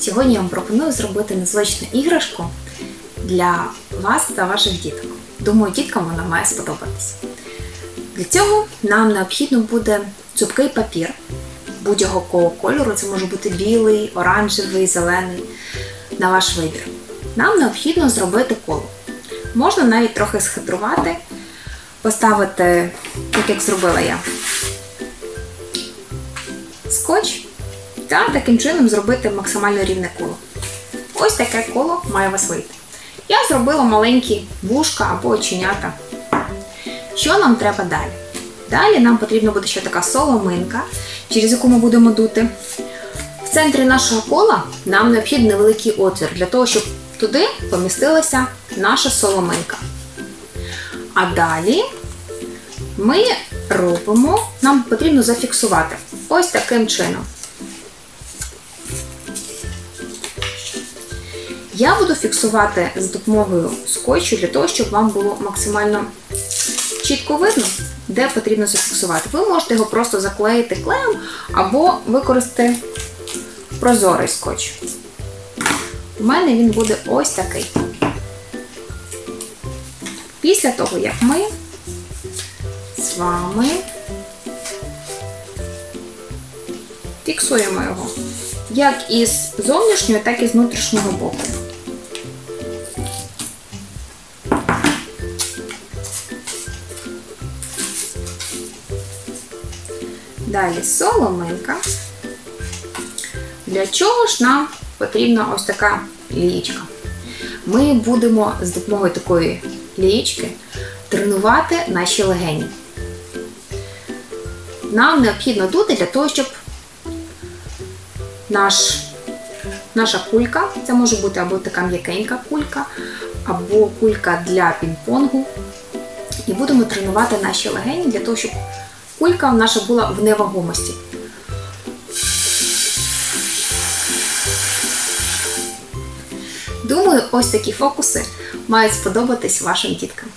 Сьогодні я вам пропоную зробити незвичну іграшку для вас та ваших діток. Думаю, діткам вона має сподобатись. Для цього нам необхідно буде цупкий папір будь-якого кольору. Це може бути білий, оранжевий, зелений на ваш вибір. Нам необхідно зробити коло. Можна навіть трохи схитрувати, поставити, так як зробила я, скотч та таким чином зробити максимально рівне коло. Ось таке коло має вас вийти. Я зробила маленькі вушка або оченята. Що нам треба далі? Далі нам потрібна буде ще така соломинка, через яку ми будемо дути. В центрі нашого кола нам необхідний невеликий отвір для того, щоб туди помістилася наша соломинка. А далі ми робимо, нам потрібно зафіксувати ось таким чином. Я буду фіксувати з допомогою скотчу для того, щоб вам було максимально чітко видно, де потрібно зафіксувати. Ви можете його просто заклеїти клеєм або використати прозорий скотч. У мене він буде ось такий. Після того, як ми з вами фіксуємо його як із зовнішнього, так і з внутрішнього боку. Далі соломинка. Для чого ж нам потрібна ось така лієчка? Ми будемо з допомогою такої лієчки тренувати наші легені. Нам необхідно дути для того, щоб наш, наша кулька, це може бути або така м'якенька кулька, або кулька для пінг-понгу. І будемо тренувати наші легені для того, щоб кулька наша була в невагомості. Думаю, ось такі фокуси мають сподобатись вашим діткам.